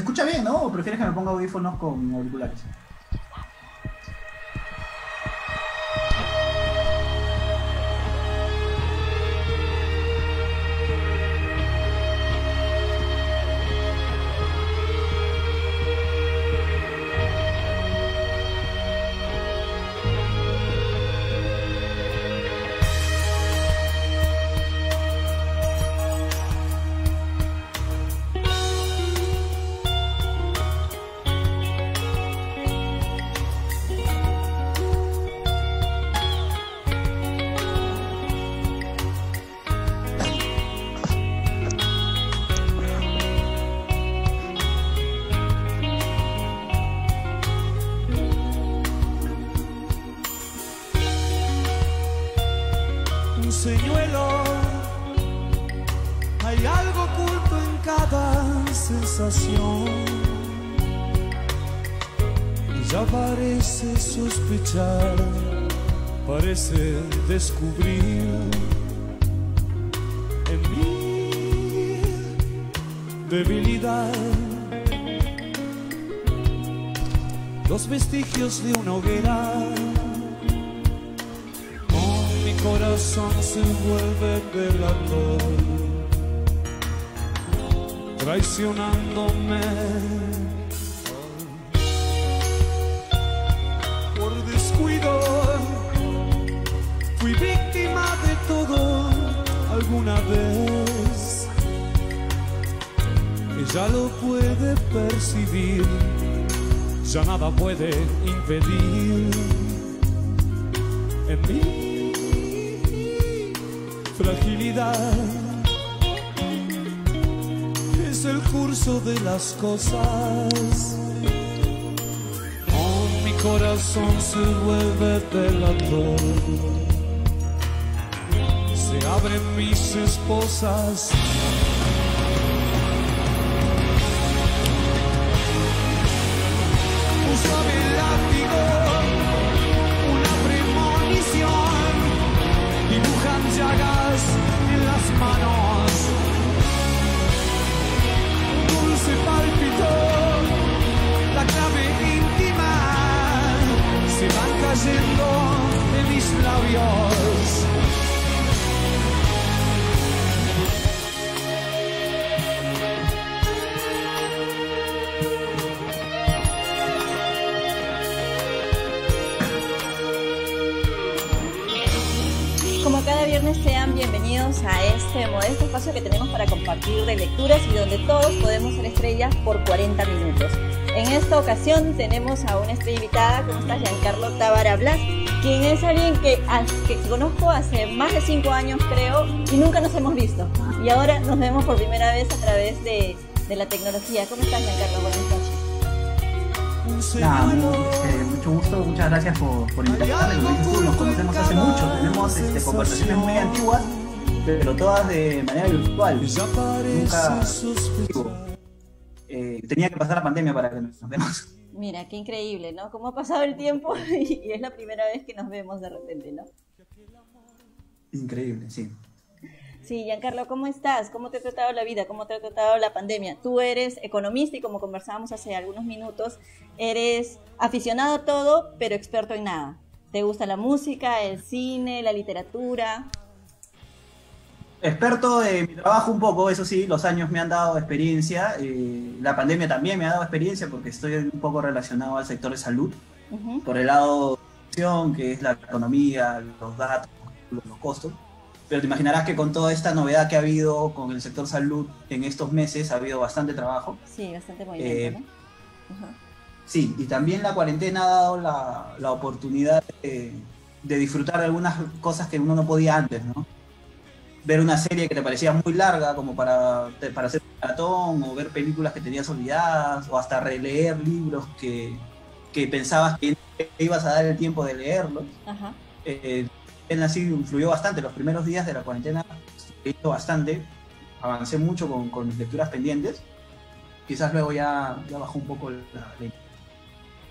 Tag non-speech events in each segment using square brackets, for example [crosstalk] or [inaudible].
escucha bien, no? ¿O prefieres que me ponga audífonos con auriculares? Los vestigios de una hoguera. Con mi corazón se vuelve velador, traicionándome alguna vez. Ella lo puede percibir, ya nada puede impedir en mi fragilidad. Es el curso de las cosas. Con mi corazón se vuelve pelador abren mis esposas. Cayendo en mis labios. sean bienvenidos a este modesto espacio que tenemos para compartir de lecturas y donde todos podemos ser estrellas por 40 minutos. En esta ocasión tenemos a una estrella invitada, como está Giancarlo Tábara Blas, quien es alguien que, que conozco hace más de 5 años creo y nunca nos hemos visto. Y ahora nos vemos por primera vez a través de, de la tecnología. ¿Cómo estás Giancarlo? Buenas noches. Nada, este, mucho gusto, muchas gracias por, por invitarme. nos conocemos hace mucho, tenemos este, conversaciones muy antiguas, pero todas de manera virtual. Nunca tenía que pasar la pandemia para que nos vemos. Mira, qué increíble, ¿no? Cómo ha pasado el tiempo [laughs] y es la primera vez que nos vemos de repente, ¿no? Increíble, sí. Sí, Giancarlo, ¿cómo estás? ¿Cómo te ha tratado la vida? ¿Cómo te ha tratado la pandemia? Tú eres economista y como conversábamos hace algunos minutos, eres aficionado a todo, pero experto en nada. ¿Te gusta la música, el cine, la literatura? Experto en mi trabajo un poco, eso sí, los años me han dado experiencia, eh, la pandemia también me ha dado experiencia porque estoy un poco relacionado al sector de salud, por el lado de que es la economía, los datos, los costos pero te imaginarás que con toda esta novedad que ha habido con el sector salud en estos meses ha habido bastante trabajo. Sí, bastante movimiento, eh, Sí, y también la cuarentena ha dado la, oportunidad de, disfrutar de algunas cosas que uno no podía antes, ¿no? Ver una serie que te parecía muy larga como para, para hacer un maratón, o ver películas que tenías olvidadas, o hasta releer libros que, pensabas que ibas a dar el tiempo de leerlos. Ajá. Eh, así influyó bastante. Los primeros días de la cuarentena he ido bastante, avancé mucho con, con lecturas pendientes. Quizás luego ya, ya bajó un poco la,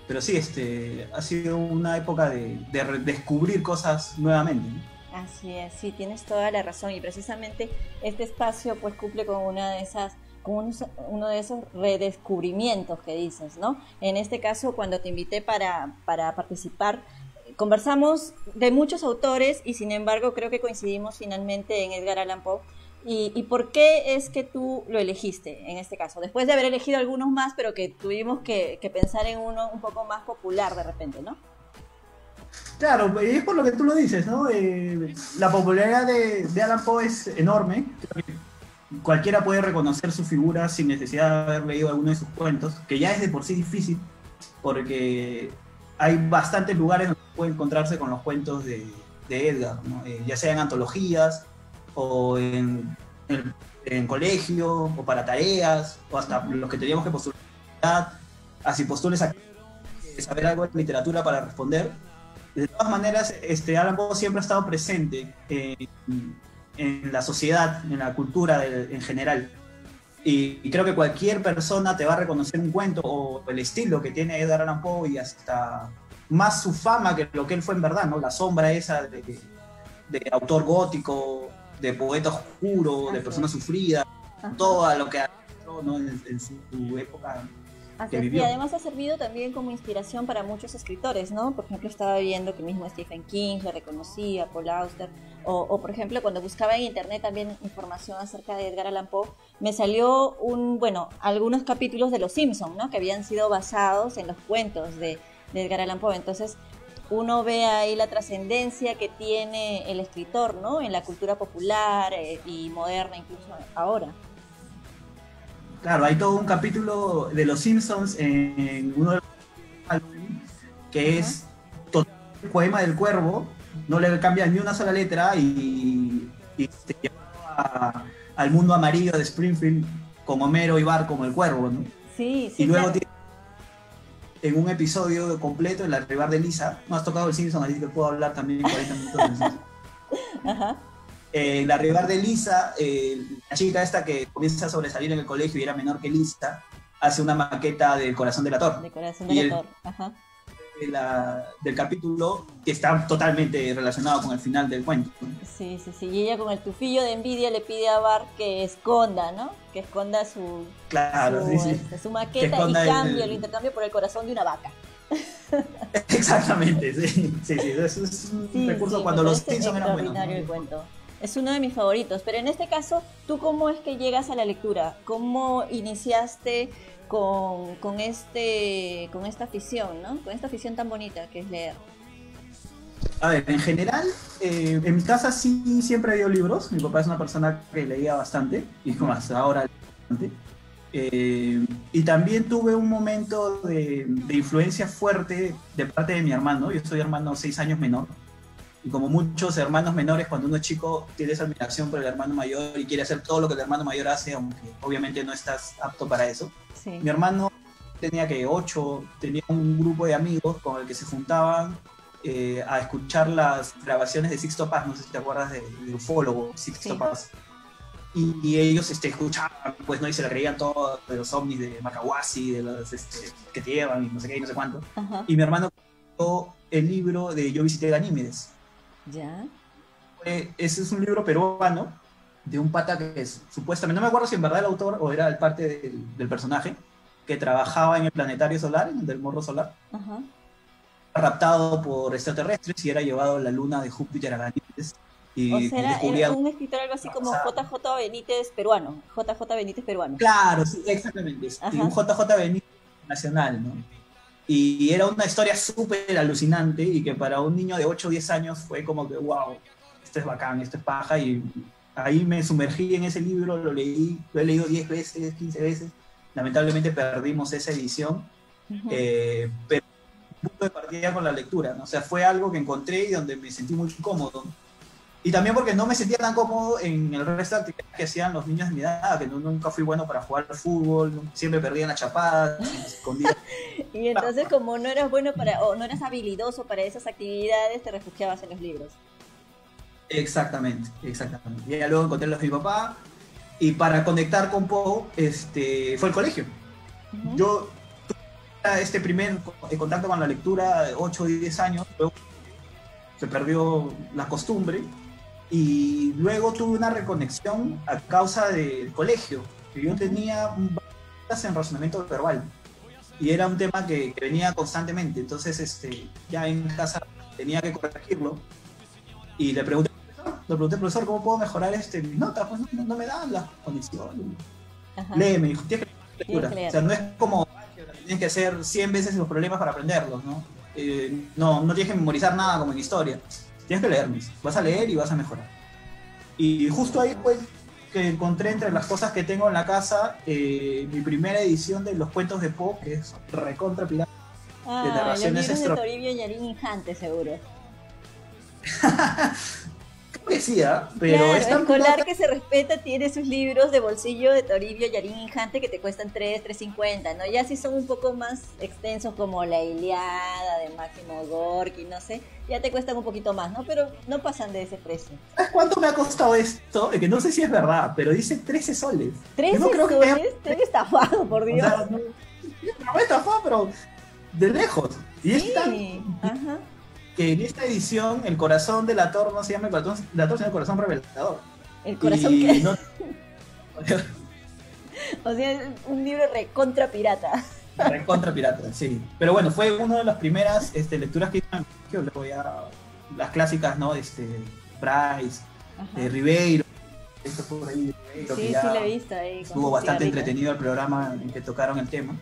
Pero sí, este, ha sido una época de, de descubrir cosas nuevamente. Así es, sí, tienes toda la razón y precisamente este espacio pues cumple con una de esas con uno de esos redescubrimientos que dices, ¿no? En este caso, cuando te invité para, para participar, conversamos de muchos autores y sin embargo creo que coincidimos finalmente en Edgar Allan Poe. ¿Y, por qué es que tú lo elegiste en este caso? Después de haber elegido algunos más, pero que tuvimos que, pensar en uno un poco más popular de repente, ¿no? Claro, es por lo que tú lo dices, ¿no? Eh, la popularidad de, de, Alan Poe es enorme. Cualquiera puede reconocer su figura sin necesidad de haber leído alguno de sus cuentos, que ya es de por sí difícil, porque hay bastantes lugares donde puede encontrarse con los cuentos de, Edgar, eh, ya sea en antologías o en, en, colegio o para tareas o hasta los que teníamos que postular, así postules a saber algo de literatura para responder. De todas maneras, este, Alan Poe siempre ha estado presente en, la sociedad, en la cultura en general. Y, creo que cualquier persona te va a reconocer un cuento o el estilo que tiene Edgar Allan Poe y hasta más su fama que lo que él fue en verdad, ¿no? La sombra esa de, de autor gótico, de poeta oscuro, de persona sufrida, todo lo que ha ¿no? en, su, época y además ha servido también como inspiración para muchos escritores, ¿no? Por ejemplo, estaba viendo que mismo Stephen King le reconocía, Paul Auster, o, por ejemplo, cuando buscaba en internet también información acerca de Edgar Allan Poe, me salió un, bueno, algunos capítulos de Los Simpsons, ¿no? Que habían sido basados en los cuentos de, Edgar Allan Poe. Entonces, uno ve ahí la trascendencia que tiene el escritor, ¿no? En la cultura popular eh, y moderna, incluso ahora. Claro, hay todo un capítulo de Los Simpsons en uno de los que es el poema del cuervo, no le cambia ni una sola letra y, se lleva al mundo amarillo de Springfield con Homero y Bar como el cuervo, ¿no? Sí, sí. Y luego tiene en un episodio completo, el arribar de Lisa, no has tocado el Simpson, así que puedo hablar también 40 minutos [laughs] Ajá en la rival de Lisa, eh, la chica esta que comienza a sobresalir en el colegio y era menor que Lisa, hace una maqueta del corazón de la torre. De corazón de la torre, ajá. del capítulo que está totalmente relacionado con el final del cuento. Sí, sí, sí. Y ella con el tufillo de envidia le pide a Bart que esconda, ¿no? Que esconda su, claro, sí, sí. Este, su maqueta y cambie, lo intercambie por el corazón de una vaca. [laughs] Exactamente, sí, sí, sí. Eso es un recurso cuando los Simpsons eran buenos. el cuento es uno de mis favoritos. Pero en este caso, ¿tú cómo es que llegas a la lectura? ¿Cómo iniciaste con, con, este, con esta afición, ¿no? Con esta afición tan bonita que es leer. A ver, en general, eh, en mi casa sí siempre leído libros. Mi papá es una persona que leía bastante, y [laughs] como hasta ahora bastante. Eh, y también tuve un momento de, de, influencia fuerte de parte de mi hermano. Yo soy hermano seis años menor. Y como muchos hermanos menores, cuando uno es chico, tiene esa admiración por el hermano mayor y quiere hacer todo lo que el hermano mayor hace, aunque obviamente no estás apto para eso. Mi hermano tenía que ocho, tenía un grupo de amigos con el que se juntaban eh, a escuchar las grabaciones de Sixto Paz, no sé si te acuerdas del de ufólogo Sixto Paz. Y, ellos este, escuchaban, pues no, y se le creían todos de los ovnis de Macahuasi, de los este, que te llevan y no sé qué y no sé cuánto. Y mi hermano el libro de Yo visité Ganímedes ya. ese es un libro peruano de un pata que es, supuestamente, no me acuerdo si en verdad el autor o era el parte del, personaje, que trabajaba en el planetario solar, en el del morro solar, raptado por extraterrestres y era llevado a la luna de Júpiter a Ganímedes. Y o sea, era, un escritor algo así como JJ Benítez peruano, JJ Benítez peruano. Claro, sí, exactamente, un JJ Benítez nacional, ¿no? Y era una historia súper alucinante y que para un niño de 8 o 10 años fue como que, wow, esto es bacán, esto es paja. Y ahí me sumergí en ese libro, lo leí, lo he leído 10 veces, 15 veces. Lamentablemente perdimos esa edición, eh, pero un punto de partida con la lectura, ¿no? O sea, fue algo que encontré y donde me sentí muy cómodo. Y también porque no me sentía tan cómodo en el resto de actividades que hacían los niños de mi edad, que nunca fui bueno para jugar al fútbol, siempre perdía la chapada, [laughs] escondía. [laughs] y entonces como no eras bueno para, o no eras habilidoso para esas actividades, te refugiabas en los libros. Exactamente, exactamente. Y luego encontré de mi papá, y para conectar con Poe, este, fue el colegio. Yo tuve este primer contacto con la lectura, 8 o 10 años, luego se perdió la costumbre, y luego tuve una reconexión a causa del colegio, que yo tenía en razonamiento verbal y era un tema que, que venía constantemente, entonces este, ya en casa tenía que corregirlo y le pregunté, le pregunté, profesor, ¿cómo puedo mejorar este, mis notas? Pues no, no me dan las condiciones. Ajá. Lee, me dijo, tienes que leer Tienes lectura. que leer. O sea, no es como tienes que hacer 100 veces los problemas para aprenderlos, ¿no? Eh, no, no tienes que memorizar nada como en historia. Tienes que leer, mis. Vas a leer y vas a mejorar. Y justo ahí fue que encontré entre las cosas que tengo en la casa eh, mi primera edición de los cuentos de Poe, que es recontra pirata. de Ah, los narraciones libros de Toribio Yarín Injante, seguro. [laughs] Sí, ¿ah? Pero claro, es tan escolar que se respeta tiene sus libros de bolsillo de Toribio Yarín Injante que te cuestan 3, 3.50, ¿no? Ya si son un poco más extensos como La Iliada de Máximo Gorky, no sé, ya te cuestan un poquito más, ¿no? Pero no pasan de ese precio. ¿Sabes cuánto me ha costado esto? Que no sé si es verdad, pero dice 13 soles. 13 Yo no creo que me soles, te han estafado, por O Dios. sea, no, no me estafó, pero de lejos. Y es tan Sí, ajá. Que en esta edición el corazón del ator no se llama el corazón, el ator, sino el corazón revelador. El corazón Y que... no- [laughs] O sea, es un libro recontra pirata. Recontra pirata, sí. Pero bueno, fue una de las primeras este, lecturas que hice en el colegio, luego ya las clásicas, ¿no? Este, Ajá. eh, Ribeiro, esto por ahí, Ribeiro, Sí, sí lo he visto ahí. con estuvo bastante entretenido el programa en que tocaron el tema.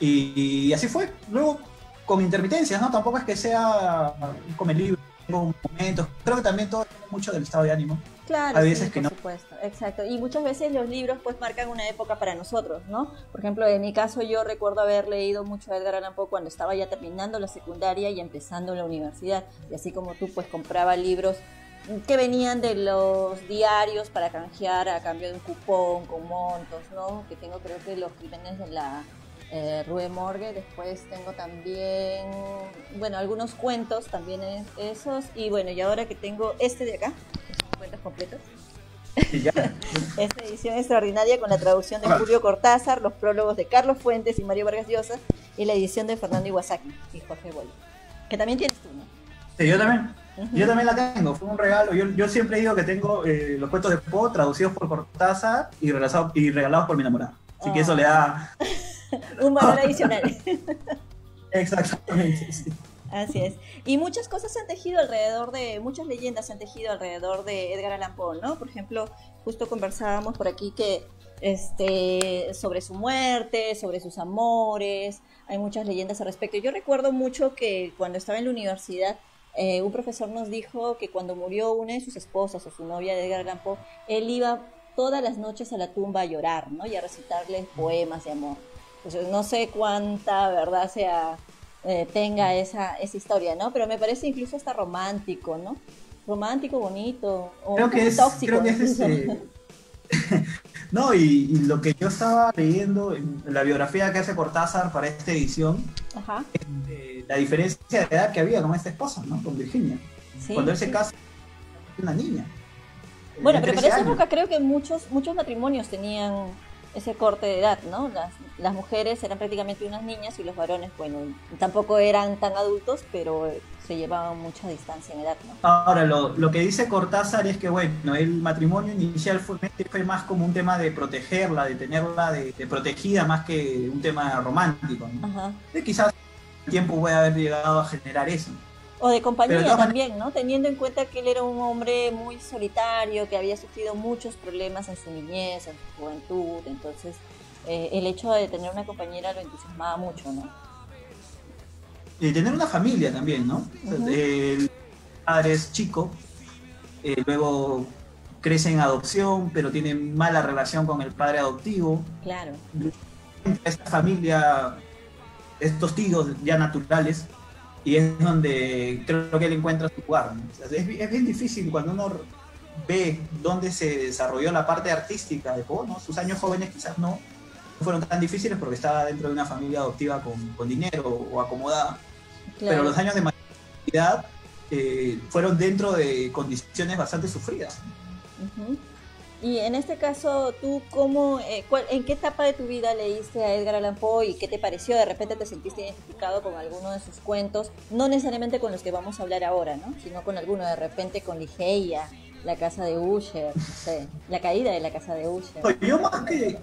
Y, y así fue. Luego, con intermitencias, ¿no? Tampoco es que sea como el libro, tengo momentos. Creo que también todo depende mucho del estado de ánimo. Claro, Hay veces sí, que por no. supuesto, exacto. Y muchas veces los libros pues marcan una época para nosotros, ¿no? Por ejemplo, en mi caso yo recuerdo haber leído mucho a Edgar Allan Poe cuando estaba ya terminando la secundaria y empezando la universidad. Y así como tú pues compraba libros que venían de los diarios para canjear a cambio de un cupón con montos, ¿no? Que tengo creo que los crímenes de la eh, Rue Morgue, después tengo también, bueno, algunos cuentos también es- esos, y bueno, y ahora que tengo este de acá, que son cuentos completos, [laughs] esta edición extraordinaria con la traducción de Ah. Julio Cortázar, los prólogos de Carlos Fuentes y Mario Vargas Llosa, y la edición de Fernando Iwasaki y Jorge Bolo, que también tienes tú, ¿no? Sí, yo también. Yo también la tengo, fue un regalo. Yo, yo siempre digo que tengo eh, los cuentos de Poe traducidos por Cortázar y regalados, y regalados por mi enamorada. Así que eso le da [laughs] Un valor adicional. [laughs] exactamente. sí. Así es. Y muchas cosas se han tejido alrededor de, muchas leyendas se han tejido alrededor de Edgar Allan Poe, ¿no? Por ejemplo, justo conversábamos por aquí que este sobre su muerte, sobre sus amores, hay muchas leyendas al respecto. Yo recuerdo mucho que cuando estaba en la universidad, eh, un profesor nos dijo que cuando murió una de sus esposas o su novia de Edgar Allan Poe, él iba todas las noches a la tumba a llorar, ¿no? Y a recitarles poemas de amor. No sé cuánta verdad sea eh, tenga esa, esa historia, ¿no? Pero me parece incluso hasta romántico, ¿no? Romántico, bonito, o Creo un que poco es, tóxico. creo que es este. [laughs] no, y, y lo que yo estaba leyendo en la biografía que hace Cortázar para esta edición, Ajá, eh, la diferencia de edad que había con esta esposa, ¿no? Con Virginia. sí. Cuando él se casa, una niña. Bueno, pero 13 para esa época creo que muchos, muchos matrimonios tenían ese corte de edad, ¿no? Las, las mujeres eran prácticamente unas niñas y los varones, bueno, tampoco eran tan adultos, pero eh, se llevaban mucha distancia en edad, ¿no? Ahora, lo, lo que dice Cortázar es que, bueno, el matrimonio inicial fue, fue más como un tema de protegerla, de tenerla de, de protegida, más que un tema romántico. ¿no? Ajá. Y quizás el tiempo puede haber llegado a generar eso. O de compañía Pero también, ¿no? Teniendo en cuenta que él era un hombre muy solitario, que había sufrido muchos problemas en su niñez, en su juventud, entonces eh, el hecho de tener una compañera lo entusiasmaba mucho, ¿no? Y tener una familia también, ¿no? Ujú. El padre es chico, eh, luego crece en adopción, pero tiene mala relación con el padre adoptivo. Claro. esta familia, estos tíos ya naturales, y es donde creo que él encuentra su lugar. ¿no? O sea, es, es bien difícil cuando uno ve dónde se desarrolló la parte artística de Poe, ¿no? Sus años jóvenes quizás no, fueron tan difíciles porque estaba dentro de una familia adoptiva con, con dinero o acomodada, claro. pero los años de maternidad eh, fueron dentro de condiciones bastante sufridas. Ujú. Y en este caso, ¿tú cómo, eh, cuál- en qué etapa de tu vida leíste a Edgar Allan Poe y qué te pareció? ¿De repente te sentiste identificado con alguno de sus cuentos? No necesariamente con los que vamos a hablar ahora, ¿no? Sino con alguno, de repente con Ligeia, la casa de Usher, no sé, la caída de la casa de Usher. Yo más que,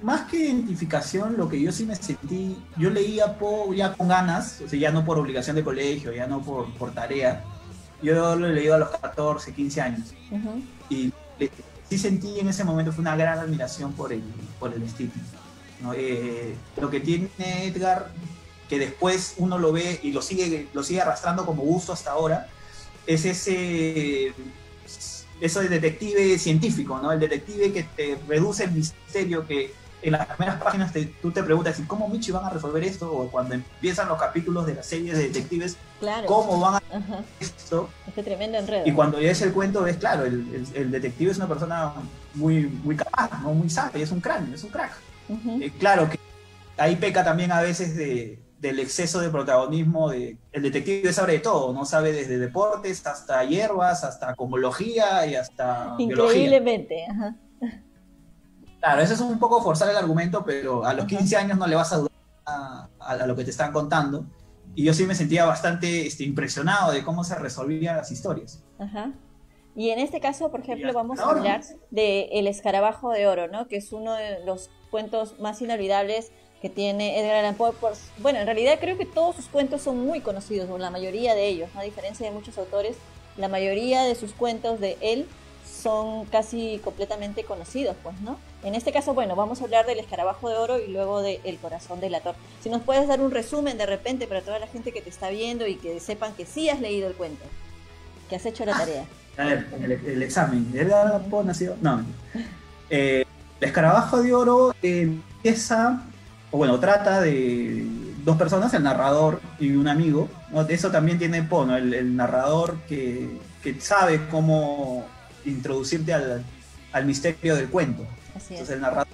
más que identificación, lo que yo sí me sentí, yo leía po, ya con ganas, o sea, ya no por obligación de colegio, ya no por, por tarea. Yo lo he leído a los 14, 15 años. Ujú. Y eh, sí sentí en ese momento fue una gran admiración por el, por el estilo. ¿no? Eh, lo que tiene Edgar, que después uno lo ve y lo sigue, lo sigue arrastrando como gusto hasta ahora, es ese eso de detective científico, ¿no? El detective que te reduce el misterio que en las primeras páginas te- tú te preguntas ¿y cómo Michi van a resolver esto? O cuando empiezan los capítulos de las series de detectives, Claro. ¿cómo van a Ajá. esto? Este tremendo enredo. Y cuando lees el cuento ves, claro, el, el- el detective es una persona muy, muy capaz, ¿no? muy sabia, es un cráneo, es un crack. Eh, claro que ahí peca también a veces de, del exceso de protagonismo. De, el detective sabe de todo, ¿no? Sabe desde deportes hasta hierbas, hasta cosmología y hasta biología. Increíblemente. Ajá. Claro, eso es un poco forzar el argumento, pero a los Ajá. 15 años no le vas a dudar a, a- lo que te están contando. Y yo sí me sentía bastante este, impresionado de cómo se resolvían las historias. Ajá. Y en este caso, por ejemplo, vamos a hablar de El escarabajo de oro, ¿no? Que es uno de los cuentos más inolvidables que tiene Edgar Allan Poe. Por- Bueno, en realidad creo que todos sus cuentos son muy conocidos, o la mayoría de ellos, ¿no? a diferencia de muchos autores, la mayoría de sus cuentos de él son casi completamente conocidos, pues, ¿no? En este caso, bueno, vamos a hablar del escarabajo de oro y luego de El corazón delator. Si nos puedes dar un resumen de repente para toda la gente que te está viendo y que sepan que sí has leído el cuento, que has hecho la tarea. A ver, el, el examen. ¿Edgar Allan Poe nació? No. Eh, el escarabajo de oro empieza, o bueno, trata de dos personas, el narrador y un amigo. ¿no? Eso también tiene Poe, ¿no? el, el narrador que, que sabe cómo introducirte al, al misterio del cuento. Así es. Entonces el narrador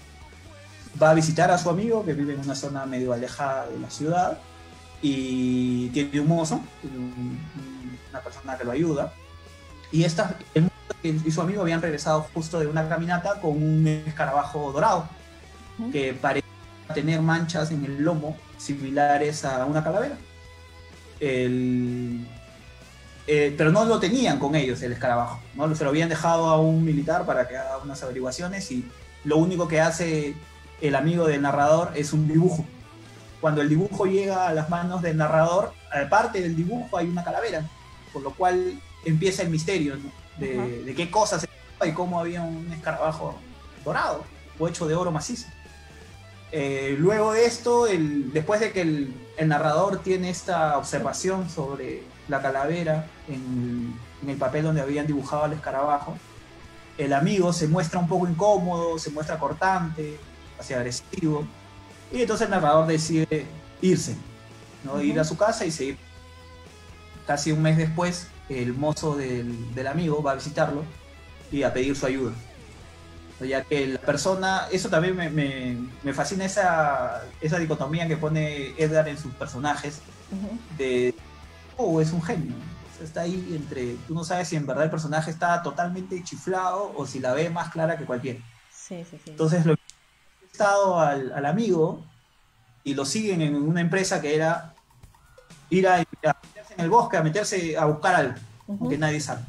va a visitar a su amigo que vive en una zona medio alejada de la ciudad y tiene un mozo, un- una persona que lo ayuda. Y esta, el mozo y su amigo habían regresado justo de una caminata con un escarabajo dorado que parecía tener manchas en el lomo similares a una calavera. El- eh, pero no lo tenían con ellos el escarabajo, ¿no? se lo habían dejado a un militar para que haga unas averiguaciones y lo único que hace el amigo del narrador es un dibujo. Cuando el dibujo llega a las manos del narrador, aparte del dibujo hay una calavera, por lo cual empieza el misterio ¿no? de, Ajá. de qué cosas y cómo había un escarabajo dorado o hecho de oro macizo. Eh, luego de esto, el- después de que el, el narrador tiene esta observación sobre la calavera en, en el papel donde habían dibujado al escarabajo, el amigo se muestra un poco incómodo, se muestra cortante, hacia agresivo, y entonces el narrador decide irse, ¿no? Ir a su casa y seguir. Casi un mes después, el mozo del, del amigo va a visitarlo y a pedir su ayuda. Ya que la persona, eso también me, me- me fascina esa, esa dicotomía que pone Edgar en sus personajes, de, oh, es un genio. O sea, está ahí entre, tú no sabes si en verdad el personaje está totalmente chiflado o si la ve más clara que cualquiera. Sí, sí, sí. Entonces lo he estado al, al amigo y lo siguen en una empresa que era ir a, a meterse en el bosque, a meterse a buscar algo, Ujú. aunque nadie sabe.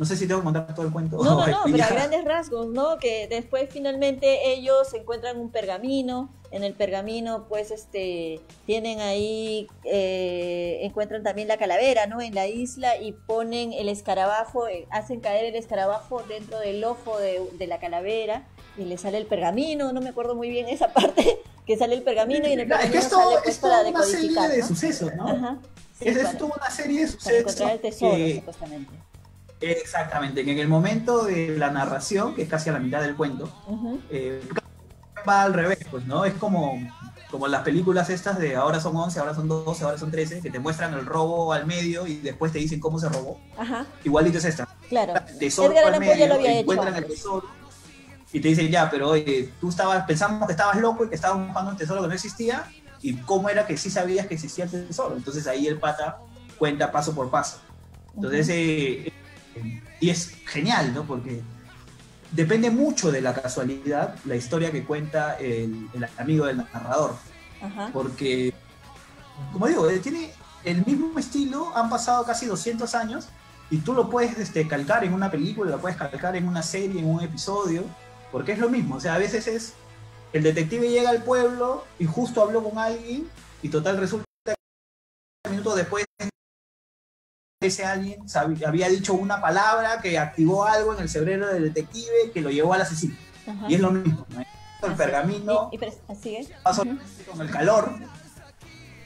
No sé si tengo que contar todo el cuento. No, no, [laughs] no, pero a grandes rasgos, ¿no? Que después finalmente ellos encuentran un pergamino, en el pergamino pues este tienen ahí, eh, encuentran también la calavera, ¿no? En la isla y ponen el escarabajo, eh, hacen caer el escarabajo dentro del ojo de, de la calavera y le sale el pergamino, no me acuerdo muy bien esa [laughs] parte, que sale el pergamino y en el Claro, es pergamino que esto sale es pues para una serie de ¿no? sucesos, ¿no? Ajá. Sí, es, es toda una serie de para sucesos. encontrar el tesoro, que- supuestamente. Exactamente, que en el momento de la narración, que es casi a la mitad del cuento, Ujú. eh, va al revés, pues, ¿no? Es como, como las películas estas de ahora son 11, ahora son 12, ahora son 13, que te muestran el robo al medio y después te dicen cómo se robó. Ajá, Igualito es esta. claro. Tesoro Edgar al ya lo medio, había hecho encuentran el tesoro y te dicen, ya, pero oye, tú estabas, pensamos que estabas loco y que estabas buscando un tesoro que no existía y cómo era que sí sabías que existía el tesoro. Entonces ahí el pata cuenta paso por paso. Entonces, eh, eh, y es genial, ¿no? Porque depende mucho de la casualidad la historia que cuenta el, el amigo del narrador. Ajá. Porque, como digo, eh, tiene el mismo estilo, han pasado casi 200 años y tú lo puedes este, calcar en una película, lo puedes calcar en una serie, en un episodio, porque es lo mismo. O sea, a veces es el detective llega al pueblo y justo habló con alguien y total resulta que minutos después ese alguien había dicho una palabra que activó algo en el cerebro del detective que lo llevó al asesino. Ajá. Y es lo mismo. ¿no? El pergamino Y, y pres- así es. pasó con el calor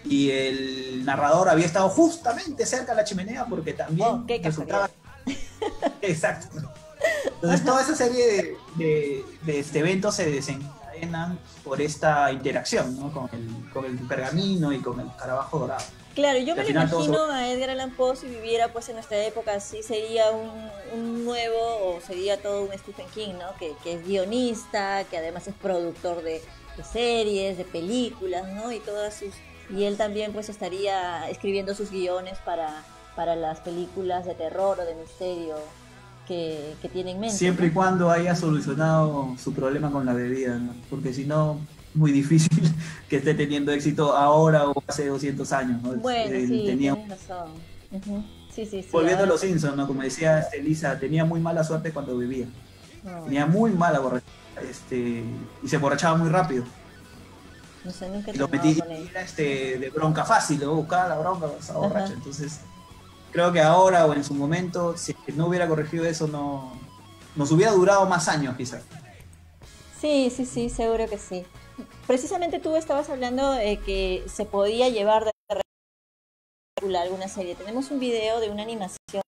y el narrador había estado justamente cerca de la chimenea porque también Oh, qué resultaba [laughs] exacto entonces toda esa serie de, de- de este eventos se desencadenan por esta interacción ¿no? con, el, con el pergamino y con el carabajo dorado Claro, yo me lo todo imagino a Edgar Allan Poe si viviera pues en nuestra época, sí sería un, un nuevo o sería todo un Stephen King, ¿no? Que, que es guionista, que además es productor de, de series, de películas, ¿no? Y todas sus y él también pues estaría escribiendo sus guiones para, para las películas de terror o de misterio que, que tiene en mente. siempre y cuando haya solucionado su problema con la bebida ¿no? porque si no muy difícil [laughs] que esté teniendo éxito ahora o hace 200 años ¿no? Bueno, Él sí, tenía tienes razón. Ujú. Sí, sí, sí. Volviendo a los Simpsons, ¿no? Como decía este, Lisa, tenía muy mala suerte cuando no, Tenía muy mala borrachera. Este, y se emborrachaba muy rápido. no sé, nunca Y lo metí era, este, de bronca fácil, luego buscaba la bronca, estaba Ajá. borracho. Entonces, creo que ahora o en su momento, si no hubiera corregido eso, no nos hubiera durado más años, quizás. Sí, sí, sí, seguro que sí. Precisamente tú estabas hablando de que se podía llevar de alguna serie. Tenemos un video de una animación.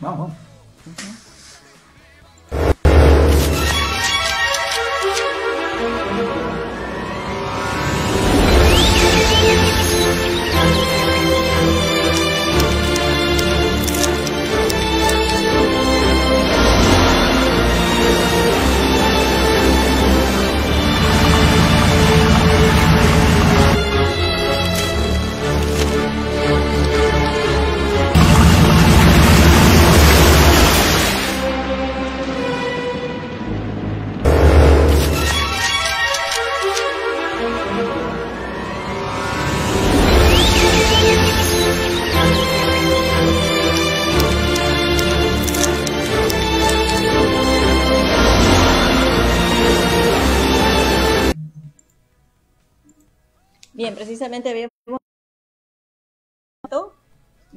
Vamos,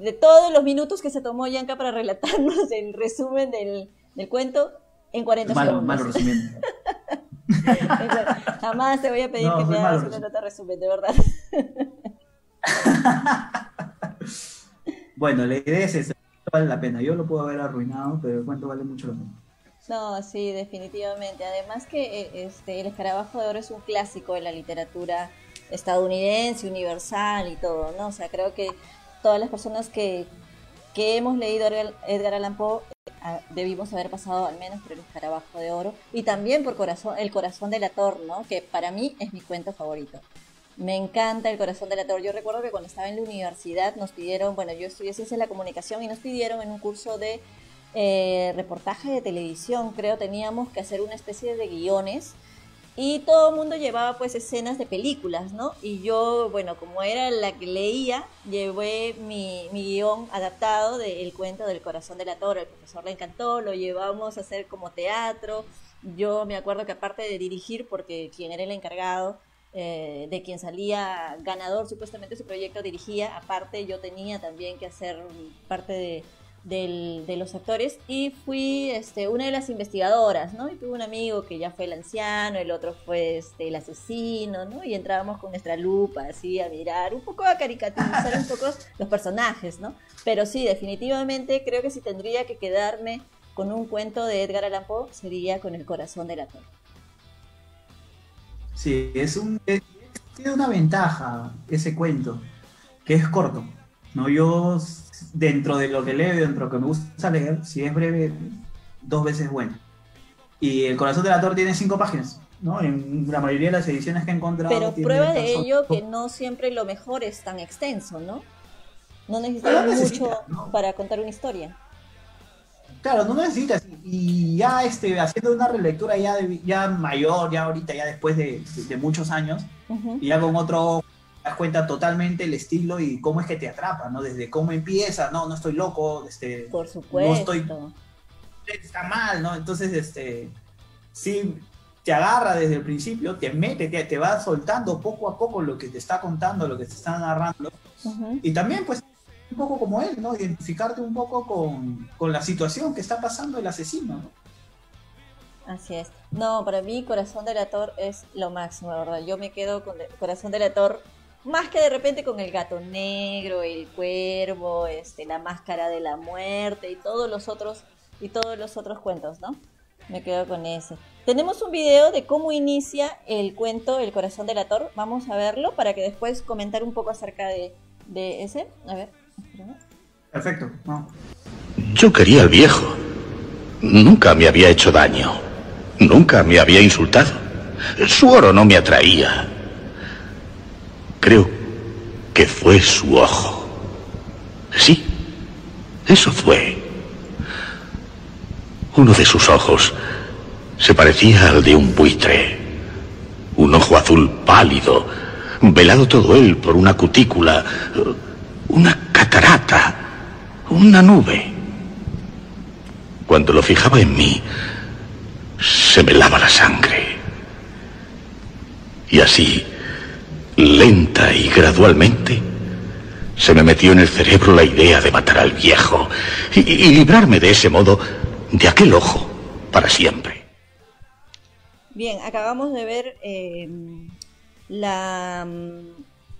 de todos los minutos que se tomó Yanka para relatarnos el resumen del, del cuento en 40 Malo, segundos. malo resumiendo. Jamás te voy a pedir No, que me hagas una resumen. nota resumen, de verdad. [laughs] bueno, la idea es esa. Vale la pena. Yo lo puedo haber arruinado, pero el cuento vale mucho la pena. No, sí, definitivamente. Además que eh, este, El Escarabajo de Oro es un clásico de la literatura estadounidense, universal y todo, ¿no? O sea, creo que todas las personas que, que hemos leído Edgar, Allan Poe eh, debimos haber pasado al menos por El Escarabajo de Oro y también por corazón, El Corazón del Ator, ¿no? Que para mí es mi cuento favorito. Me encanta El Corazón del Ator. Yo recuerdo que cuando estaba en la universidad nos pidieron, bueno, yo estudié Ciencias de la Comunicación y nos pidieron en un curso de eh, reportaje de televisión, creo, teníamos que hacer una especie de guiones y todo el mundo llevaba pues escenas de películas, ¿no? Y yo, bueno, como era la que leía, llevé mi, mi guion adaptado del cuento del corazón de la torre. El profesor le encantó, lo llevamos a hacer como teatro. Yo me acuerdo que aparte de dirigir, porque quien era el encargado, eh, de quien salía ganador supuestamente su proyecto dirigía, aparte yo tenía también que hacer parte de, del- de los actores y fui este, una de las investigadoras, ¿no? Y tuve un amigo que ya fue el anciano, el otro fue este, el asesino, ¿no? Y entrábamos con nuestra lupa así a mirar, un poco a caricaturizar un poco los personajes, ¿no? Pero sí, definitivamente creo que si tendría que quedarme con un cuento de Edgar Allan Poe sería con el corazón del ator. Sí, es un, es- tiene una ventaja ese cuento, que es corto. No, yo dentro de lo que leo, dentro de lo que me gusta leer, si es breve, dos veces bueno. Y el corazón del actor tiene cinco páginas, ¿no? En la mayoría de las ediciones que he encontrado. Pero prueba de ello que no siempre lo mejor es tan extenso, ¿no? No no mucho para contar una historia. Claro, no necesitas. Y ya este, haciendo una relectura ya, de- ya mayor, ya ahorita, ya después de, muchos años, y ya con otro das cuenta totalmente el estilo y cómo es que te atrapa, ¿no? Desde cómo empieza, no, no estoy loco, este, Por supuesto. no estoy, está mal, ¿no? Entonces, este, sí, te agarra desde el principio, te mete, te, te va soltando poco a poco lo que te está contando, lo que te está narrando, y también, pues, un poco como él, ¿no? Identificarte un poco con, con la situación que está pasando el asesino, ¿no? Así es. No, para mí Corazón del Ator es lo máximo, la verdad. Yo me quedo con Corazón del Ator más que de repente con el gato negro, el cuervo, este, la máscara de la muerte y todos los otros y todos los otros cuentos, ¿no? Me quedo con ese. Tenemos un video de cómo inicia el cuento El Corazón del Ator. Vamos a verlo para que después comentar un poco acerca de, de ese. A ver. espérame. Perfecto, ¿no? Yo quería al viejo. Nunca me había hecho daño. Nunca me había insultado. Su oro no me atraía. Creo que fue su ojo. Sí, eso fue. Uno de sus ojos se parecía al de un buitre. Un ojo azul pálido, velado todo él por una cutícula, una catarata, una nube. Cuando lo fijaba en mí, se me la sangre. Y así, lenta y gradualmente, se me metió en el cerebro la idea de matar al viejo y, y librarme de ese modo de aquel ojo para siempre. Bien, acabamos de ver eh, la,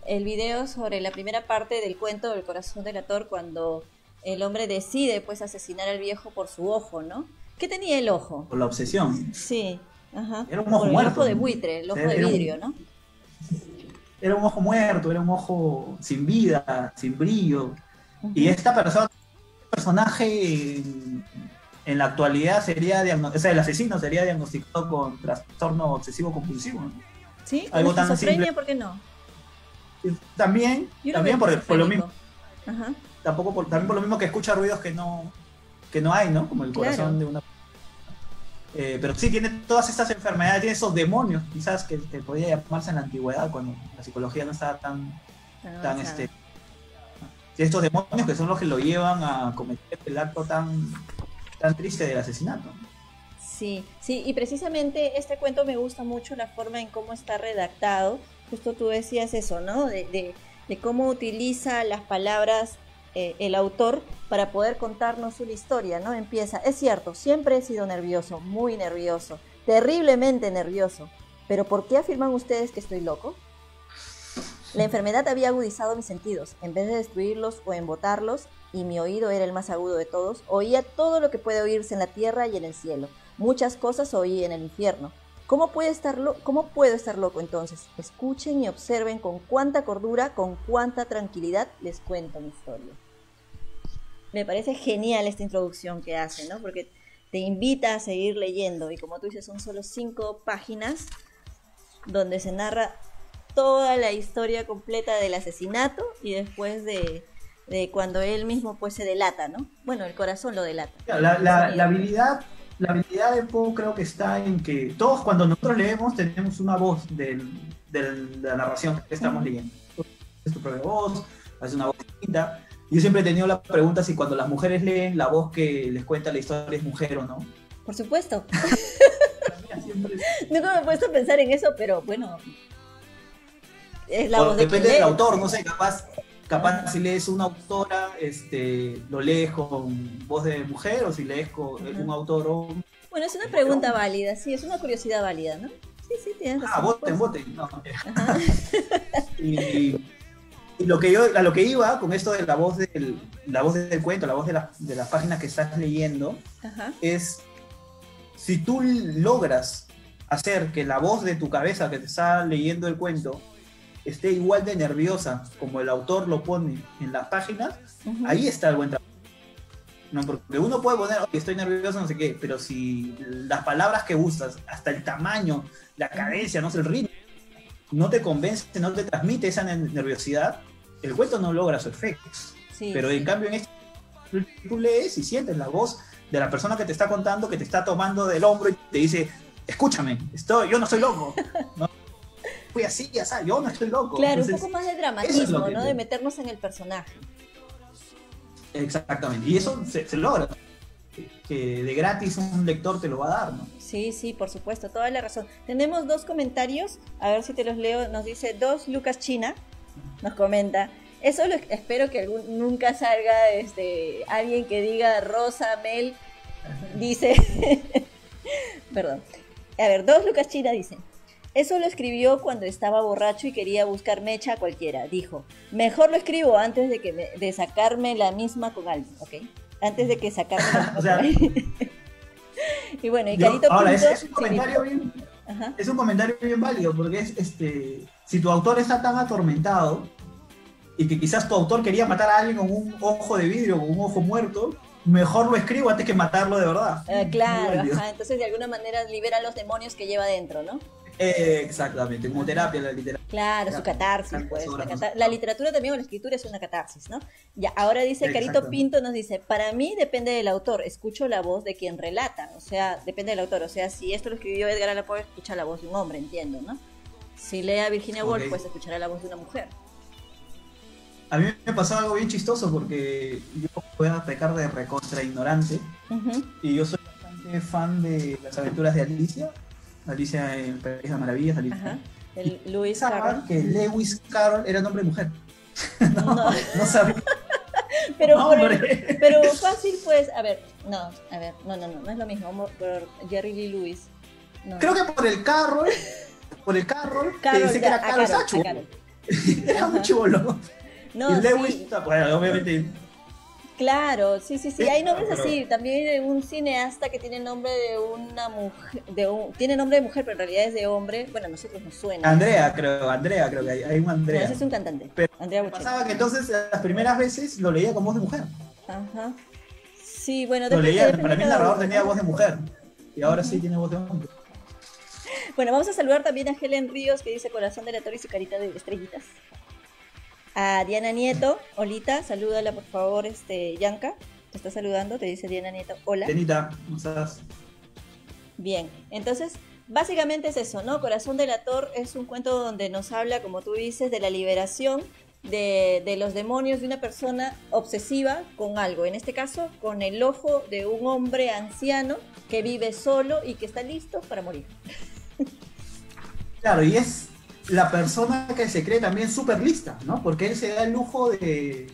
el video sobre la primera parte del cuento del corazón del ator cuando el hombre decide pues asesinar al viejo por su ojo, ¿no? ¿Qué tenía el ojo? Por la obsesión. Sí, ajá. Era un ojo por el muerto, ojo de buitre, el ojo de un- vidrio, ¿no? Era un ojo muerto, era un ojo sin vida, sin brillo. Y esta persona, personaje en, en la actualidad sería o sea, el asesino sería diagnosticado con trastorno obsesivo compulsivo. ¿no? ¿Sí? ¿Con algo tan simple. ¿Por qué no? También, también por, por lo mismo. Ajá. tampoco por, también por lo mismo que escucha ruidos que no, que no hay, ¿no? Como el Claro. corazón de una Eh, pero sí tiene todas estas enfermedades, tiene esos demonios, quizás que, que podía llamarse en la antigüedad cuando la psicología no estaba tan, Tan tan este estos demonios que son los que lo llevan a cometer el acto tan tan triste del asesinato Sí, sí, y precisamente este cuento me gusta mucho la forma en cómo está redactado. Justo tú decías eso, ¿no? De, de- de cómo utiliza las palabras eh, el autor para poder contarnos una historia, ¿no? Empieza, es cierto, siempre he sido nervioso, muy nervioso, terriblemente nervioso, pero ¿por qué afirman ustedes que estoy loco? La enfermedad había agudizado mis sentidos. En vez de destruirlos o embotarlos, y mi oído era el más agudo de todos, oía todo lo que puede oírse en la tierra y en el cielo. Muchas cosas oí en el infierno. ¿Cómo, puede estar ¿Cómo puedo estar loco entonces? Escuchen y observen con cuánta cordura, con cuánta tranquilidad les cuento mi historia. Me parece genial esta introducción que hace, ¿no? Porque te invita a seguir leyendo y como tú dices, son solo cinco páginas donde se narra toda la historia completa del asesinato y después de, de cuando él mismo pues se delata, ¿no? Bueno, el corazón lo delata. la, la- la habilidad la habilidad de Poe creo que está en que todos cuando nosotros leemos tenemos una voz del- del- de la narración que estamos leyendo es tu propia voz es una voz distinta yo siempre he tenido la pregunta si cuando las mujeres leen la voz que les cuenta la historia es mujer o no Por supuesto. [laughs] Nunca me he puesto a pensar en eso, pero bueno. Es la voz de depende del lee. autor, no sé, capaz, capaz si lees una autora, este, lo lees con voz de mujer o si lees con un autor hombre. Bueno, es una pregunta válida, sí, es una curiosidad válida, ¿no? Sí, sí, tienes razón. Ah, voten, voten. No, [laughs] y, y lo que yo, a lo que iba con esto de la voz del, la voz del cuento, la voz de, la- de las páginas que estás leyendo, Ajá. es si tú logras hacer que la voz de tu cabeza que te está leyendo el cuento esté igual de nerviosa como el autor lo pone en las páginas, Ujú. ahí está el buen trabajo. No, porque uno puede poner, "Oye, estoy nervioso, no sé qué, pero si las palabras que usas, hasta el tamaño, la cadencia, no sé, el ritmo, no te convence, no te transmite esa ner- nerviosidad, el cuento no logra su efecto. Sí, Pero sí. en cambio en este, tú- lees y sientes la voz de la persona que te está contando, que te está tomando del hombro y te dice, escúchame, estoy, yo no soy loco. [laughs] fui así, ya sabes, yo no estoy loco. Claro, Entonces, un poco más de es dramatismo, ¿no? De meternos en el personaje. Exactamente, y eso se, se logra. Que de gratis un lector te lo va a dar, ¿no? Sí, sí, por supuesto, toda la razón. Tenemos dos comentarios, a ver si te los leo. Nos dice dos Lucas China, nos comenta. Eso lo, espero que algún, nunca salga este, alguien que diga Rosa Mel dice. [laughs] Perdón. A ver, dos Lucas China dicen. Eso lo escribió cuando estaba borracho y quería buscar mecha a cualquiera. Dijo, mejor lo escribo antes de que me- de sacarme la misma con alguien, ¿ok? Antes de que sacarme la misma [laughs] O sea, [laughs] y bueno, y Yo- Carito ahora, es, Pinto es un comentario bien, es un comentario bien válido, porque es este. Si tu autor está tan atormentado y que quizás tu autor quería matar a alguien con un ojo de vidrio, con un ojo muerto, mejor lo escribo antes que matarlo de verdad. Ah, claro, ajá. Entonces de alguna manera libera los demonios que lleva dentro, ¿no? Eh, exactamente, como terapia la literatura. Claro, su catarsis, pues. la, literatura también o la escritura es una catarsis, ¿no? Ya, ahora dice Carito. Pinto, nos dice, para mí depende del autor, escucho la voz de quien relata, o sea, depende del autor, o sea, si esto lo escribió Edgar Allan Poe, escucha la voz de un hombre, entiendo, ¿no? Si lee a Virginia Woolf, pues escuchará la voz de una mujer. A mí me pasó algo bien chistoso porque yo voy a pecar de recontra ignorante y yo soy bastante fan de las aventuras de Alicia. Alicia en el País de las Maravillas, Alicia. Ajá. El Lewis Carroll. que Lewis Carroll era nombre de mujer. [laughs] no, No. no sabía. [laughs] Pero, No, pero fácil, pues, a ver, no, a ver, no, no, no, no es lo mismo, mo- por Jerry Lee Lewis. No. Creo que por el Carroll, por el Carroll, que dice que era Carol, Sacho. [laughs] Era muy chivolo. No, y Lewis, sí, bueno, obviamente. Claro, sí, sí, sí, Sí, hay nombres pero- así. También hay un cineasta que tiene nombre de una mujer, de un, tiene nombre de mujer, pero en realidad es de hombre. Bueno, a nosotros nos suena. Andrea, creo, Andrea, creo que hay, hay un No, Andrea. ese es un cantante. Pero Andrea pasaba que entonces las primeras veces lo leía con voz de mujer. Ajá. Sí, bueno, Lo leía, depende para mí el de narrador tenía ¿no? voz de mujer. Y ahora sí tiene voz de hombre. Bueno, vamos a saludar también a Helen Ríos, que dice corazón de la torre y su carita de estrellitas. A Diana Nieto, Olita, salúdala por favor, este, Yanka. Te está saludando, te dice Diana Nieto, hola. Tenita, ¿cómo estás? Bien, entonces, básicamente es eso, ¿no? Corazón Delator es un cuento donde nos habla, como tú dices, de la liberación de, de los demonios de una persona obsesiva con algo. En este caso, con el ojo de un hombre anciano que vive solo y que está listo para morir. [laughs] Claro, y es la persona que se cree también súper lista, ¿no? Porque él se da el lujo de.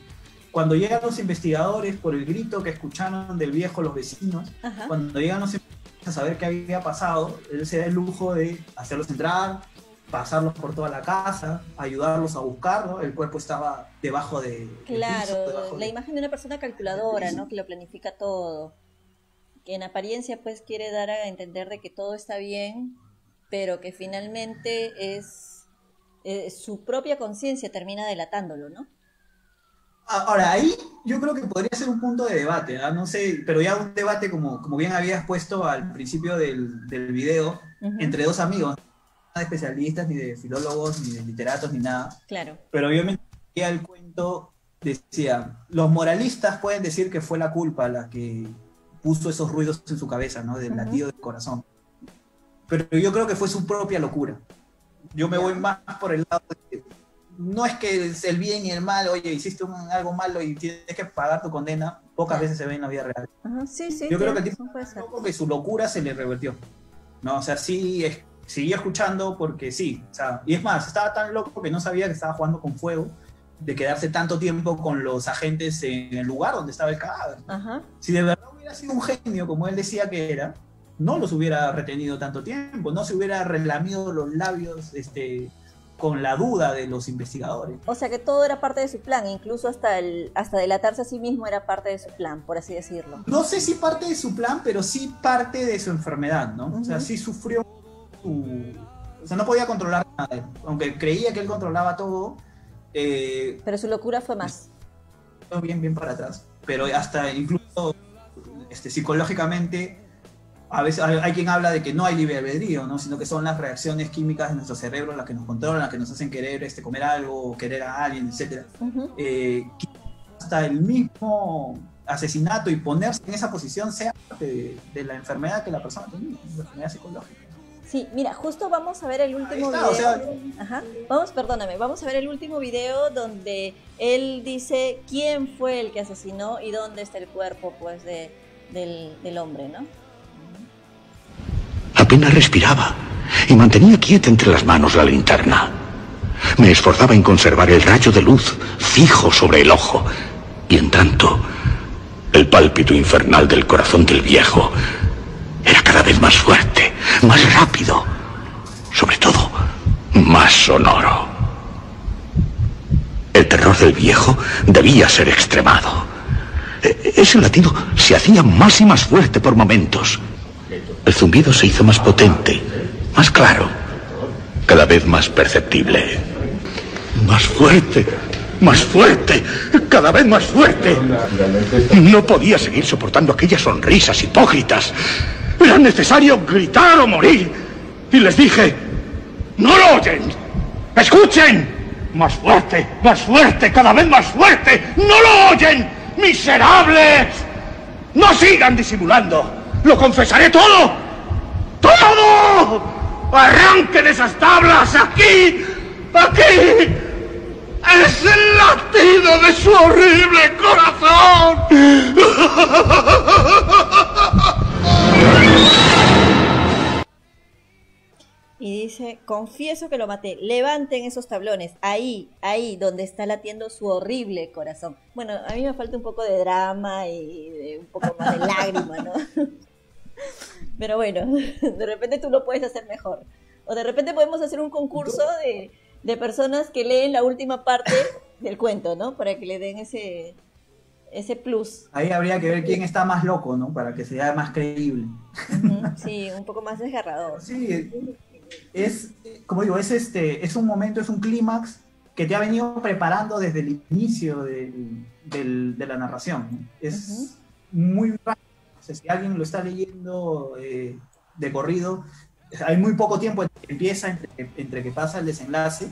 Cuando llegan los investigadores por el grito que escucharon del viejo los vecinos, Ajá. cuando llegan los investigadores a saber qué había pasado, él se da el lujo de hacerlos entrar, pasarlos por toda la casa, ayudarlos a buscarlo. El cuerpo estaba debajo de. del piso, Claro, debajo la de- imagen de una persona calculadora, ¿no? Que lo planifica todo. Que en apariencia pues quiere dar a entender de que todo está bien, pero que finalmente es eh, su propia conciencia termina delatándolo, ¿no? Ahora, ahí yo creo que podría ser un punto de debate, ¿ah? no sé, pero ya un debate como, como bien habías puesto al principio del, del video, entre dos amigos, de especialistas, ni de filólogos, ni de literatos, ni nada, Claro. pero yo me el cuento, decía, los moralistas pueden decir que fue la culpa la que puso esos ruidos en su cabeza, ¿no? Del latido del corazón. Pero yo creo que fue su propia locura. Yo me voy más por el lado de, no es que el bien y el mal, oye, hiciste un- algo malo y tienes que pagar tu condena, pocas veces se ve en la vida real. Ajá, sí, sí. Yo creo que el tipo porque su locura se le revertió. No, o sea, sí, es- siguió escuchando porque sí. O sea, y es más, estaba tan loco que no sabía que estaba jugando con fuego, de quedarse tanto tiempo con los agentes en el lugar donde estaba el cadáver. Ajá. Si de verdad hubiera sido un genio, como él decía que era, no los hubiera retenido tanto tiempo, no se hubiera relamido los labios este, con la duda de los investigadores. O sea que todo era parte de su plan, incluso hasta el hasta delatarse a sí mismo era parte de su plan, por así decirlo. No sé si parte de su plan, pero sí parte de su enfermedad, ¿no? O sea, sí sufrió su... O sea, no podía controlar nada. Aunque creía que él controlaba todo, eh, Pero su locura fue más. fue bien, bien para atrás. Pero hasta incluso este, psicológicamente, a veces hay, hay quien habla de que no hay libre albedrío, ¿no? Sino que son las reacciones químicas de nuestro cerebro las que nos controlan, las que nos hacen querer este, comer algo, o querer a alguien, etc. Eh, hasta el mismo asesinato y ponerse en esa posición sea parte de, de la enfermedad que la persona tenía, la enfermedad psicológica. Sí, mira, justo vamos a ver el último está, o video. sea- Ajá. Vamos, perdóname, vamos a ver el último video donde él dice quién fue el que asesinó y dónde está el cuerpo, pues, de, del, del hombre, ¿no? Apenas respiraba y mantenía quieta entre las manos la linterna. Me esforzaba en conservar el rayo de luz fijo sobre el ojo y en tanto el pálpito infernal del corazón del viejo era cada vez más fuerte, más rápido, sobre todo más sonoro. El terror del viejo debía ser extremado. E- Ese latido se hacía más y más fuerte por momentos. El zumbido se hizo más potente, más claro, cada vez más perceptible. Más fuerte, más fuerte, cada vez más fuerte. No podía seguir soportando aquellas sonrisas hipócritas. Era necesario gritar o morir. Y les dije, no lo oyen, escuchen. Más fuerte, más fuerte, cada vez más fuerte. No lo oyen, miserables. No sigan disimulando. Lo confesaré todo. ¡Todo! ¡Arranquen esas tablas aquí! ¡Aquí! ¡Es el latido de su horrible corazón! Y dice, confieso que lo maté, levanten esos tablones, ahí, ahí, donde está latiendo su horrible corazón. Bueno, a mí me falta un poco de drama y un poco más de lágrima, ¿no? [laughs] Pero bueno, [laughs] de repente tú lo puedes hacer mejor. O de repente podemos hacer un concurso de, de personas que leen la última parte del cuento, ¿no? Para que le den ese, ese plus. Ahí habría que ver quién está más loco, ¿no? Para que sea más creíble. [laughs] Sí, un poco más desgarrador. Sí, es, como digo, es, este, es un momento, es un clímax que te ha venido preparando desde el inicio del- de la narración. Es muy rápido. Sea, si alguien lo está leyendo eh, de corrido, hay muy poco tiempo entre que empieza, entre, entre que pasa el desenlace.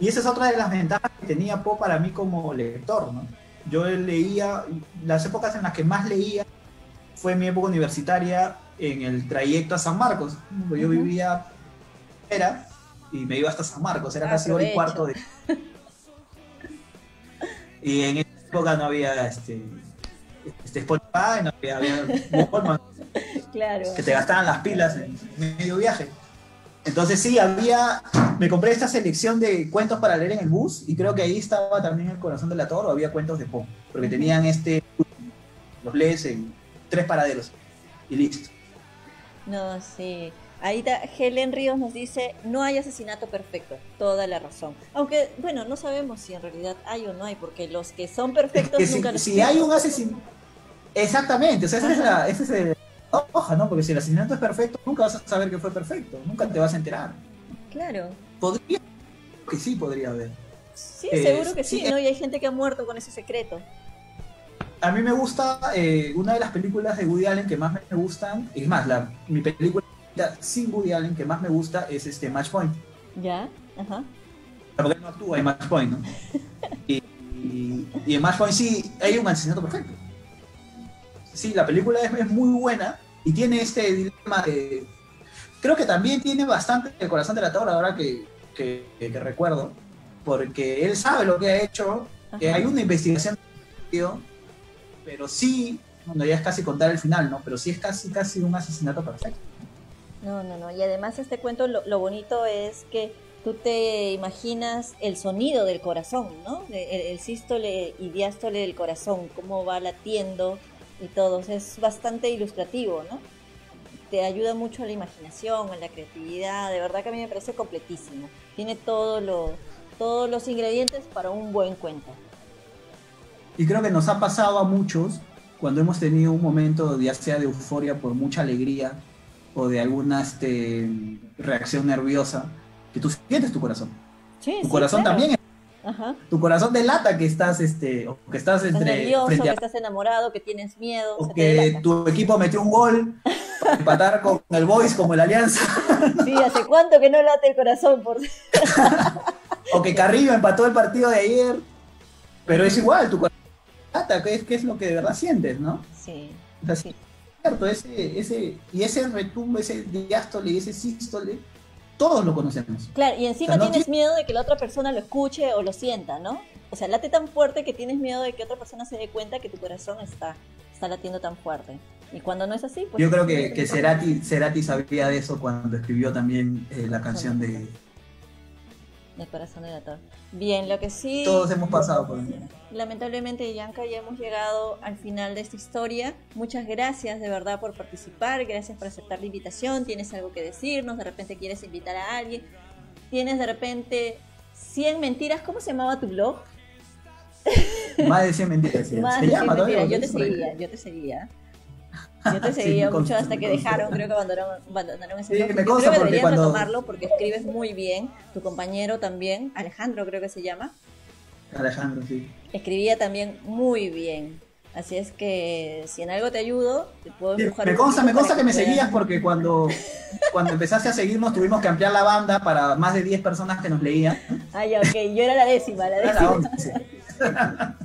Y esa es otra de las ventajas que tenía Poe para mí como lector. ¿no? Yo leía, las épocas en las que más leía fue mi época universitaria en el trayecto a San Marcos. Yo vivía era y me iba hasta San Marcos, era casi hora y cuarto de... [laughs] Y en esa época no había este, este Spotify, no había, había [laughs] Claro. que te gastaban las pilas en medio viaje. Entonces sí, había, me compré esta selección de cuentos para leer en el bus y creo que ahí estaba también el corazón del ator o había cuentos de Poe, porque tenían este, los lees en tres paraderos y listo. No, sí. Ahí está, Helen Ríos nos dice, no hay asesinato perfecto, toda la razón. Aunque, bueno, no sabemos si en realidad hay o no hay, porque los que son perfectos que si, nunca los si hay un asesinato. Exactamente, o sea, esa es la, esa es el- la hoja, ¿no? Porque si el asesinato es perfecto, nunca vas a saber que fue perfecto, nunca te vas a enterar. Claro. Podría, que sí podría haber. Sí, Eh, seguro que sí, sí, ¿no? Y hay gente que ha muerto con ese secreto. A mí me gusta, eh, una de las películas de Woody Allen que más me gustan, es más, la, mi película sin Woody Allen que más me gusta es este Match Point. ¿Ya? Ajá. Porque no actúa en Match Point, ¿no? [laughs] Y, y- y en Match Point sí hay un asesinato perfecto. Sí, la película es, es muy buena y tiene este dilema de... Creo que también tiene bastante el corazón de la torre ahora que, que, que recuerdo, porque él sabe lo que ha hecho, que hay una investigación, pero sí, bueno, ya es casi contar el final, ¿no? Pero sí es casi, casi un asesinato perfecto. No, no, no. Y además este cuento lo, lo bonito es que tú te imaginas el sonido del corazón, ¿no? El, el sístole y diástole del corazón, cómo va latiendo y todo. O sea, es bastante ilustrativo, ¿no? Te ayuda mucho a la imaginación, a la creatividad. De verdad que a mí me parece completísimo. Tiene todo lo, todos los ingredientes para un buen cuento. Y creo que nos ha pasado a muchos cuando hemos tenido un momento, ya sea de euforia por mucha alegría o de alguna este, reacción nerviosa, que tú sientes tu corazón. Sí, Tu sí, corazón claro. también, Ajá. tu corazón delata que estás, este, o que estás Estás entre nervioso, frente que estás enamorado, que tienes miedo. o que tu equipo metió un gol para [laughs] empatar con el Boys como el Alianza, Sí, ¿hace cuánto que no late el corazón? Por... [laughs] o que Carrillo empató el partido de ayer, pero es igual, tu corazón delata, ¿qué es, qué es lo que de verdad sientes, no? Sí, O sea, sí. cierto, ese, ese, y ese retumbo, ese diástole y ese sístole, todos lo conocemos. Claro, y encima tienes miedo de que la otra persona lo escuche o lo sienta, ¿no? O sea, late tan fuerte que tienes miedo de que otra persona se dé cuenta que tu corazón está, está latiendo tan fuerte. Y cuando no es así, pues... Yo creo que, que Cerati, Cerati sabía de eso cuando escribió también eh, la canción de... El corazón del actor. Bien, lo que sí... Todos hemos pasado por Lamentablemente, Yanka, ya hemos llegado al final de esta historia. Muchas gracias de verdad por participar, gracias por aceptar la invitación. ¿Tienes algo que decirnos? ¿De repente quieres invitar a alguien? ¿Tienes de repente 100 mentiras? ¿Cómo se llamaba tu blog? Más de 100 mentiras. [laughs] Más de 100 mentiras. Yo te seguía, yo te seguía. Yo te [laughs] seguía mucho hasta que dejaron, creo que abandonaron, abandonaron ese blog. creo que deberían cuando... retomarlo porque escribes muy bien. Tu compañero también, Alejandro creo que se llama. Alejandro, sí. Escribía también muy bien. Así es que si en algo te ayudo, te puedo empujar. Me consta, me consta que, me seguías porque cuando, cuando empezaste a seguirnos tuvimos que ampliar la banda para más de 10 personas que nos leían. Ah, ya, ok. Yo era la décima, la décima.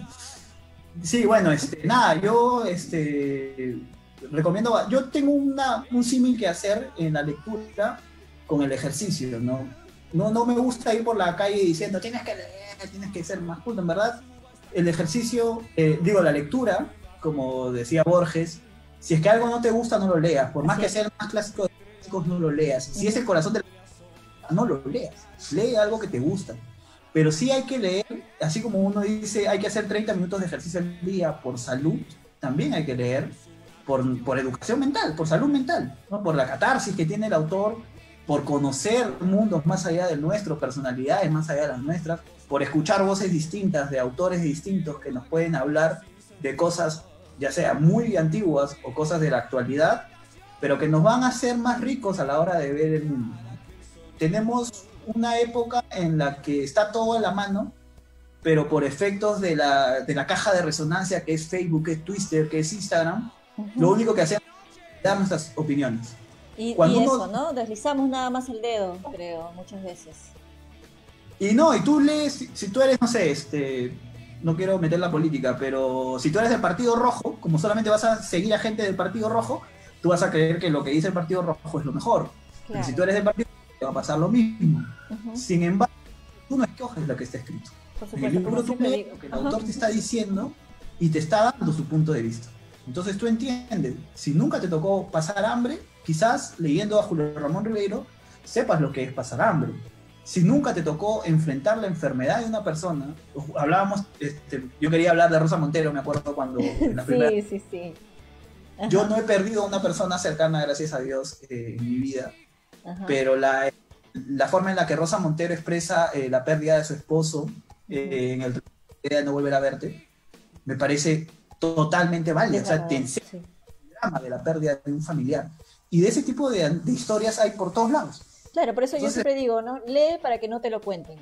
sí, bueno, este, nada, yo este, recomiendo, yo tengo una, un símil que hacer en la lectura con el ejercicio, ¿no? No, no me gusta ir por la calle diciendo tienes que leer, tienes que ser más culto, en verdad. El ejercicio, eh, digo, la lectura, como decía Borges, si es que algo no te gusta, no lo leas. Por más que sea el más clásico de los clásicos, no lo leas. Si es el corazón de la no lo leas. Lee algo que te gusta. Pero sí hay que leer, así como uno dice, hay que hacer 30 minutos de ejercicio al día por salud, también hay que leer por, por educación mental, por salud mental, ¿no? por la catarsis que tiene el autor, por conocer mundos más allá del nuestro, personalidades más allá de las nuestras, por escuchar voces distintas de autores distintos que nos pueden hablar de cosas, ya sea muy antiguas o cosas de la actualidad, pero que nos van a hacer más ricos a la hora de ver el mundo. Tenemos una época en la que está todo a la mano, pero por efectos de la, de la caja de resonancia que es Facebook, que es Twitter, que es Instagram, lo único que hacemos es dar nuestras opiniones. Y, eso, ¿no? Deslizamos nada más el dedo, creo, muchas veces. Y no, y tú lees, si tú eres, no sé, este, no quiero meter la política, pero si tú eres del Partido Rojo, como solamente vas a seguir a gente del Partido Rojo, tú vas a creer que lo que dice el Partido Rojo es lo mejor. Pero si tú eres del Partido Rojo, te va a pasar lo mismo. Sin embargo, tú no escoges lo que está escrito. en el libro tú lees lo que el autor te está diciendo y te está dando su punto de vista. Entonces tú entiendes, si nunca te tocó pasar hambre, quizás leyendo a Julio Ramón Ribeiro, sepas lo que es pasar hambre. Si nunca te tocó enfrentar la enfermedad de una persona, hablábamos, este, yo quería hablar de Rosa Montero, me acuerdo cuando [laughs] en la primera... Sí, sí, sí. Yo no he perdido a una persona cercana, gracias a Dios, eh, en mi vida, pero la, la, forma en la que Rosa Montero expresa eh, la pérdida de su esposo eh, en el de no volver a verte, me parece totalmente válida. O sea, te enseña el drama de la pérdida de un familiar. Y de ese tipo de, historias hay por todos lados. Claro, por eso yo siempre digo, ¿no? Lee para que no te lo cuenten.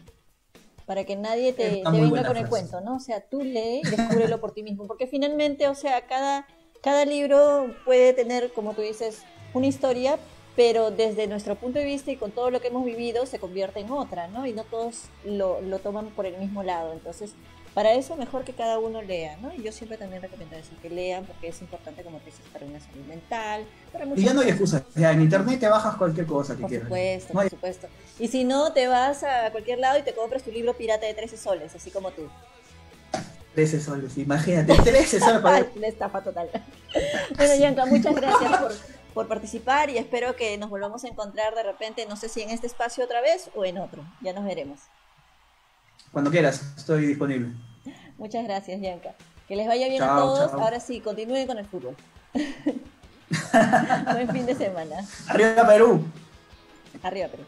Para que nadie te, venga con el cuento, ¿no? O sea, tú lee y descúbrelo por ti mismo. Porque finalmente, o sea, cada, cada libro puede tener, como tú dices, una historia, pero desde nuestro punto de vista y con todo lo que hemos vivido se convierte en otra, ¿no? Y no todos lo, lo toman por el mismo lado. Entonces, para eso mejor que cada uno lea, ¿no? Y yo siempre también recomiendo decir que lean porque es importante, como te dices, para una salud mental. Para y ya no hay excusas, ya en internet te bajas cualquier cosa que quieras. Por supuesto, por supuesto. Y si no, te vas a cualquier lado y te compras tu libro pirata de 13 soles, así como tú. 13 soles, imagínate, 13 soles para... La estafa total. bueno, Yanka, muchas gracias por, por participar y espero que nos volvamos a encontrar de repente, no sé si en este espacio otra vez o en otro, ya nos veremos. Cuando quieras, estoy disponible. Muchas gracias, Yanka. Que les vaya bien a todos. Ahora sí, continúen con el fútbol. [laughs] Buen fin de semana. Arriba Perú. Arriba Perú.